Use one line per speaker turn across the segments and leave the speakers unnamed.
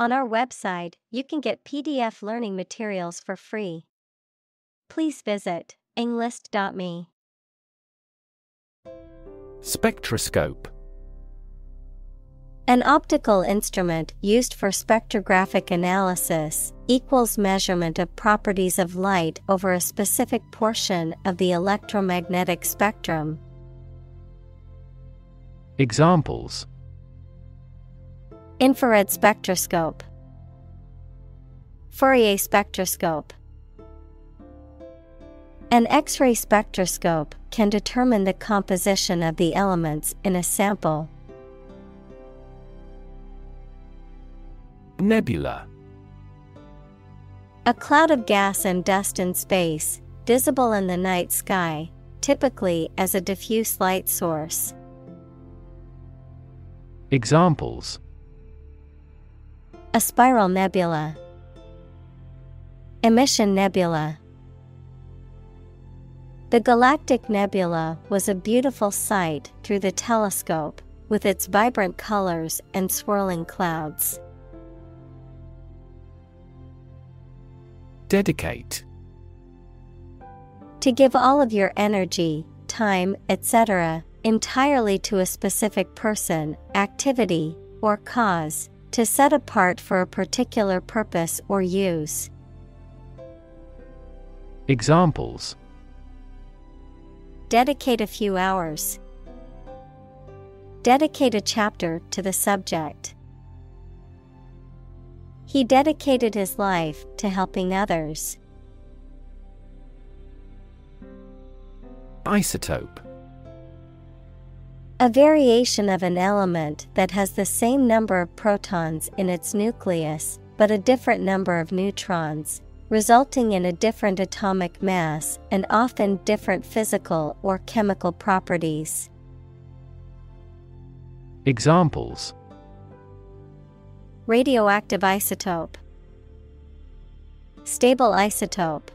On our website, you can get PDF learning materials for free. Please visit englist.me.
Spectroscope
An optical instrument used for spectrographic analysis equals measurement of properties of light over a specific portion of the electromagnetic spectrum.
Examples
Infrared spectroscope, Fourier spectroscope. An X ray spectroscope can determine the composition of the elements in a sample.
Nebula
A cloud of gas and dust in space, visible in the night sky, typically as a diffuse light source.
Examples
A spiral nebula, Emission nebula. The Galactic Nebula was a beautiful sight through the telescope, with its vibrant colors and swirling clouds.
Dedicate
To give all of your energy, time, etc., entirely to a specific person, activity, or cause, to set apart for a particular purpose or use.
Examples
Dedicate a few hours. Dedicate a chapter to the subject. He dedicated his life to helping others.
Isotope
A variation of an element that has the same number of protons in its nucleus, but a different number of neutrons, resulting in a different atomic mass and often different physical or chemical properties.
Examples
Radioactive isotope, Stable isotope.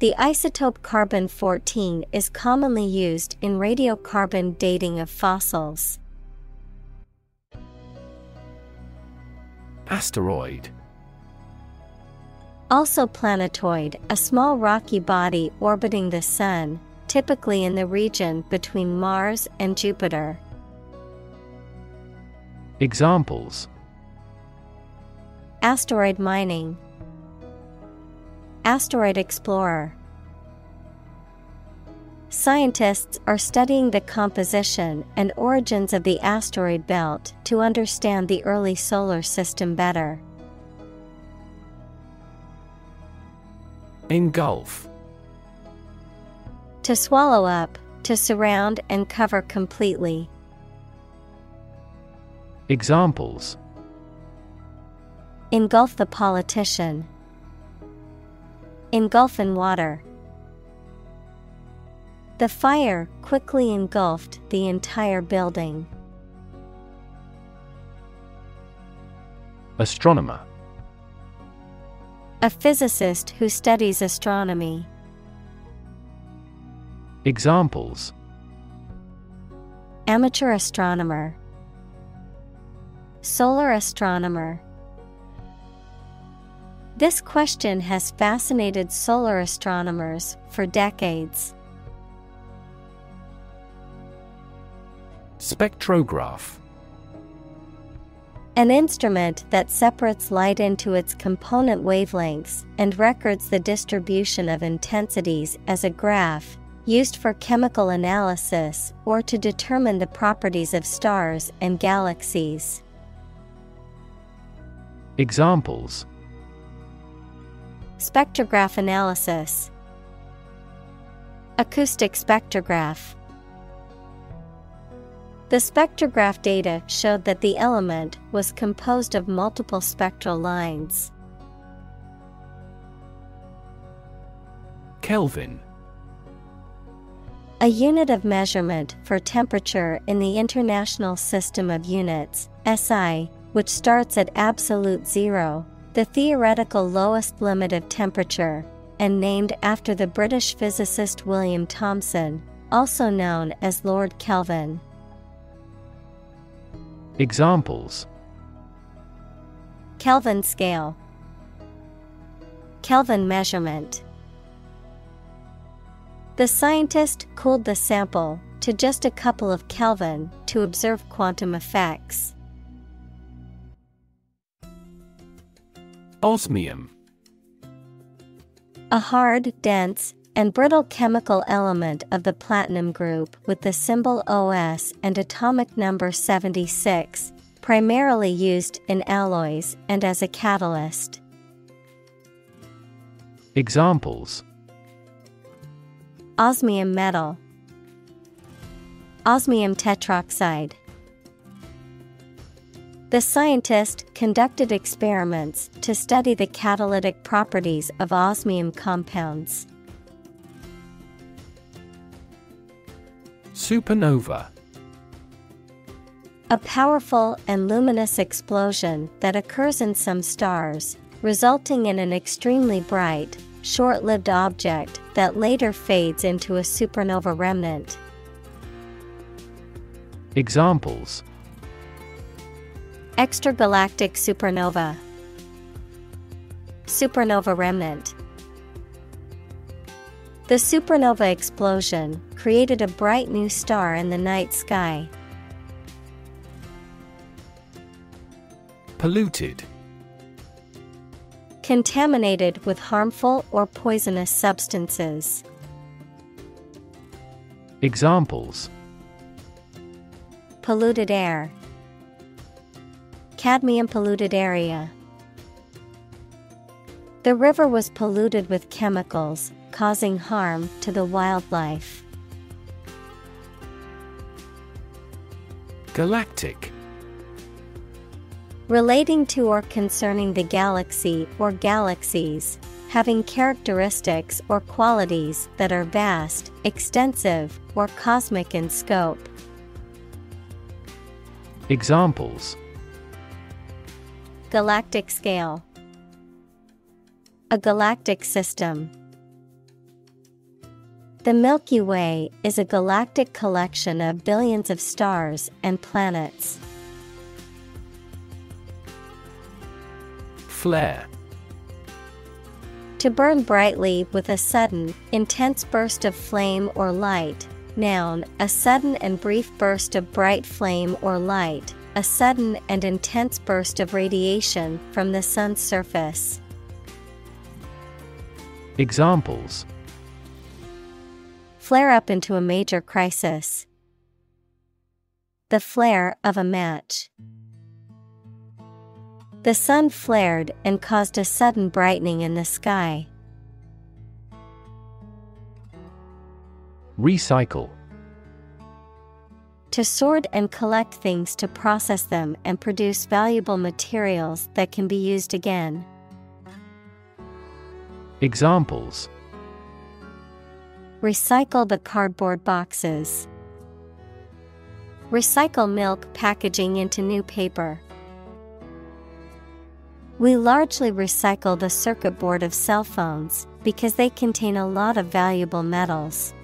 The isotope carbon 14 is commonly used in radiocarbon dating of fossils.
Asteroid
Also, planetoid, a small rocky body orbiting the Sun, typically in the region between Mars and Jupiter.
Examples
Asteroid mining, Asteroid explorer. Scientists are studying the composition and origins of the asteroid belt to understand the early solar system better.
Engulf
To swallow up, to surround and cover completely.
Examples
Engulf the politician. Engulf in water. The fire quickly engulfed the entire building.
Astronomer
A physicist who studies astronomy.
Examples
Amateur astronomer. Solar astronomer. This question has fascinated solar astronomers for decades.
Spectrograph
An instrument that separates light into its component wavelengths and records the distribution of intensities as a graph, used for chemical analysis or to determine the properties of stars and galaxies.
Examples
Spectrograph analysis, Acoustic spectrograph. The spectrograph data showed that the element was composed of multiple spectral lines.
Kelvin
A unit of measurement for temperature in the International System of Units, SI, which starts at absolute zero, the theoretical lowest limit of temperature, and named after the British physicist William Thomson, also known as Lord Kelvin.
Examples
Kelvin scale, Kelvin measurement. The scientist cooled the sample to just a couple of Kelvin to observe quantum effects.
Osmium.
A hard, dense, and brittle chemical element of the platinum group with the symbol OS and atomic number 76, primarily used in alloys and as a catalyst.
Examples
Osmium metal, Osmium tetroxide. The scientist conducted experiments to study the catalytic properties of osmium compounds.
Supernova.
A powerful and luminous explosion that occurs in some stars, resulting in an extremely bright, short lived object that later fades into a supernova remnant.
Examples
Extragalactic supernova, Supernova remnant. The supernova explosion created a bright new star in the night sky.
Polluted.
Contaminated with harmful or poisonous substances.
Examples
Polluted air, Cadmium polluted area. The river was polluted with chemicals, causing harm to the wildlife.
Galactic.
Relating to or concerning the galaxy or galaxies, having characteristics or qualities that are vast, extensive, or cosmic in scope.
Examples
Galactic scale, a galactic system. The Milky Way is a galactic collection of billions of stars and planets.
Flare.
To burn brightly with a sudden, intense burst of flame or light. Noun, a sudden and brief burst of bright flame or light, a sudden and intense burst of radiation from the sun's surface.
Examples
Flare up into a major crisis. The flare of a match. The sun flared and caused a sudden brightening in the sky.
Recycle.
To sort and collect things to process them and produce valuable materials that can be used again.
Examples
Recycle the cardboard boxes. Recycle milk packaging into new paper. We largely recycle the circuit board of cell phones because they contain a lot of valuable metals.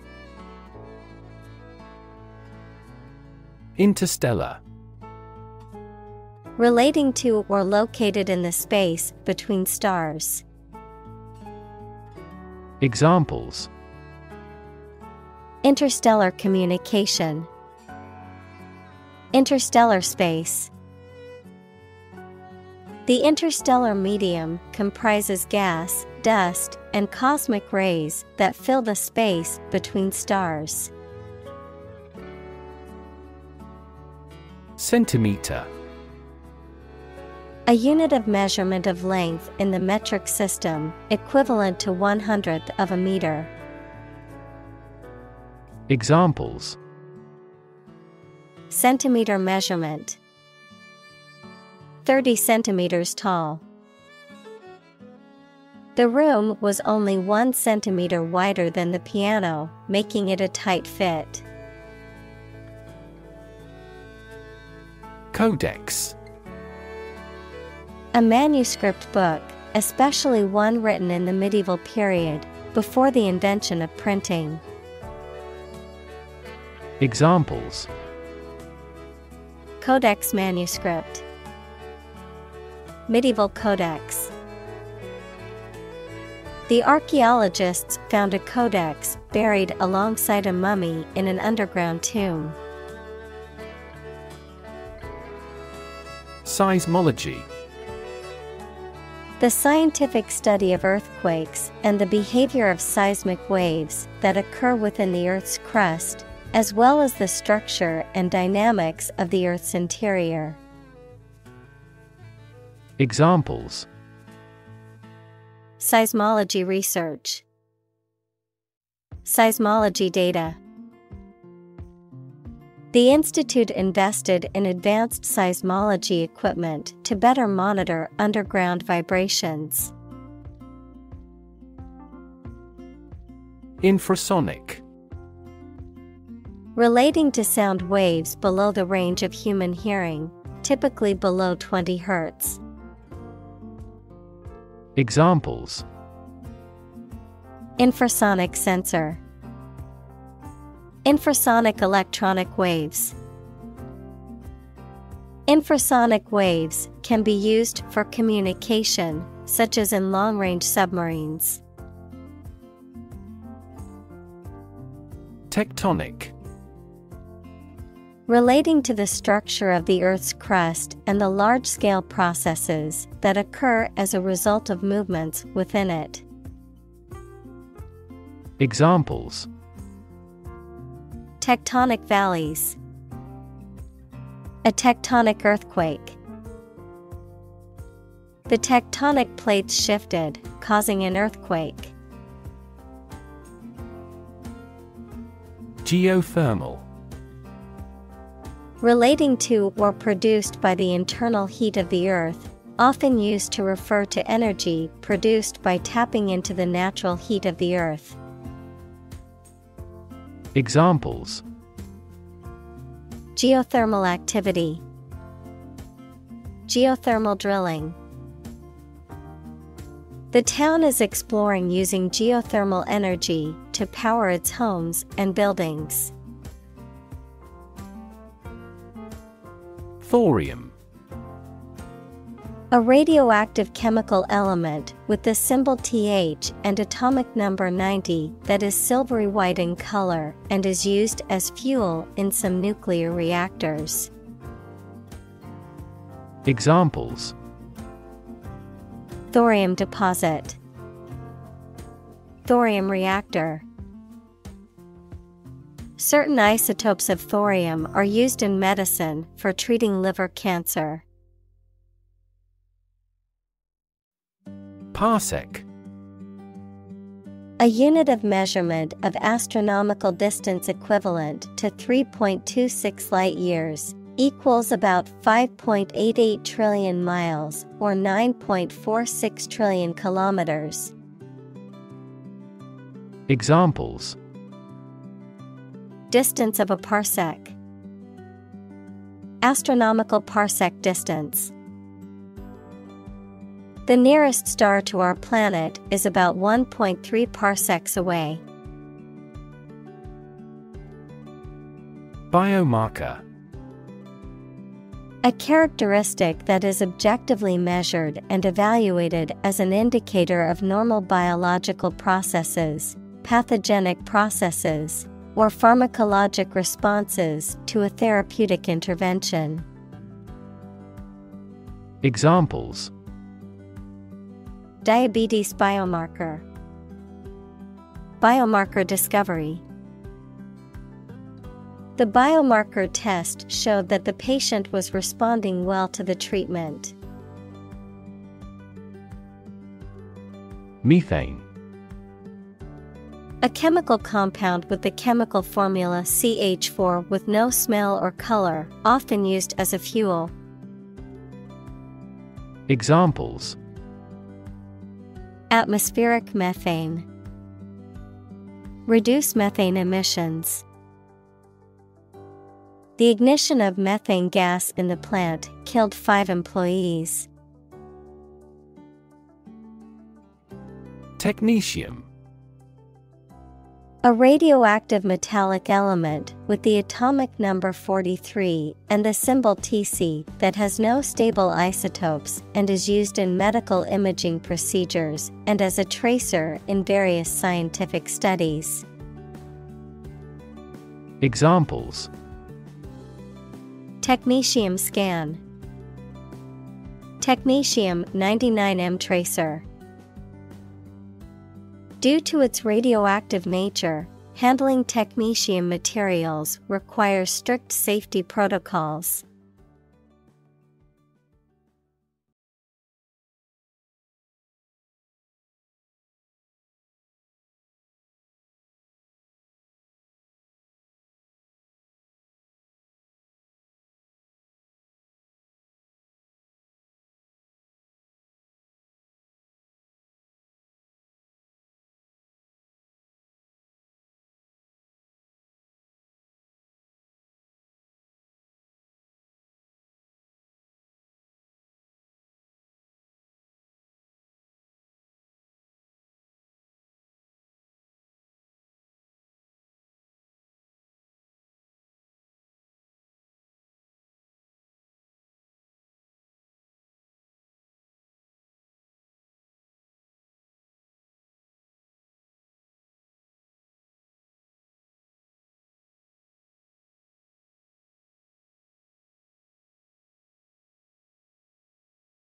Interstellar.
Relating to or located in the space between stars.
Examples
Interstellar communication, Interstellar space. The interstellar medium comprises gas, dust, and cosmic rays that fill the space between stars.
Centimeter.
A unit of measurement of length in the metric system, equivalent to one hundredth of a meter.
Examples
Centimeter measurement 30 centimeters tall. The room was only one centimeter wider than the piano, making it a tight fit.
Codex.
A manuscript book, especially one written in the medieval period, before the invention of printing.
Examples
Codex manuscript Medieval codex. The archaeologists found a codex buried alongside a mummy in an underground tomb.
Seismology
The scientific study of earthquakes and the behavior of seismic waves that occur within the Earth's crust, as well as the structure and dynamics of the Earth's interior.
Examples
Seismology research, Seismology data. The Institute invested in advanced seismology equipment to better monitor underground vibrations.
Infrasonic
Relating to sound waves below the range of human hearing, typically below 20 Hz.
Examples
Infrasonic sensor, Infrasonic electronic waves. Infrasonic waves can be used for communication, such as in long range submarines.
Tectonic
Relating to the structure of the Earth's crust and the large scale processes that occur as a result of movements within it.
Examples
Tectonic valleys, a tectonic earthquake. The tectonic plates shifted, causing an earthquake.
Geothermal
Relating to or produced by the internal heat of the earth, often used to refer to energy produced by tapping into the natural heat of the earth.
Examples
Geothermal activity, Geothermal drilling. The town is exploring using geothermal energy to power its homes and buildings.
Thorium
A radioactive chemical element with the symbol Th and atomic number 90 that is silvery white in color and is used as fuel in some nuclear reactors.
Examples
Thorium deposit, Thorium reactor. Certain isotopes of thorium are used in medicine for treating liver cancer.
Parsec
A unit of measurement of astronomical distance equivalent to 3.26 light years equals about 5.88 trillion miles or 9.46 trillion kilometers.
Examples
Distance of a parsec. Astronomical parsec distance. The nearest star to our planet is about 1.3 parsecs away.
Biomarker
A characteristic that is objectively measured and evaluated as an indicator of normal biological processes, pathogenic processes, or pharmacologic responses to a therapeutic intervention.
Examples
Diabetes biomarker, Biomarker discovery. The biomarker test showed that the patient was responding well to the treatment.
Methane
A chemical compound with the chemical formula CH4 with no smell or color, often used as a fuel.
Examples
Atmospheric methane. Reduce methane emissions. The ignition of methane gas in the plant killed five employees.
Technetium
A radioactive metallic element with the atomic number 43 and the symbol Tc that has no stable isotopes and is used in medical imaging procedures and as a tracer in various scientific studies.
Examples
Technetium scan, Technetium 99M tracer. Due to its radioactive nature, handling technetium materials requires strict safety protocols.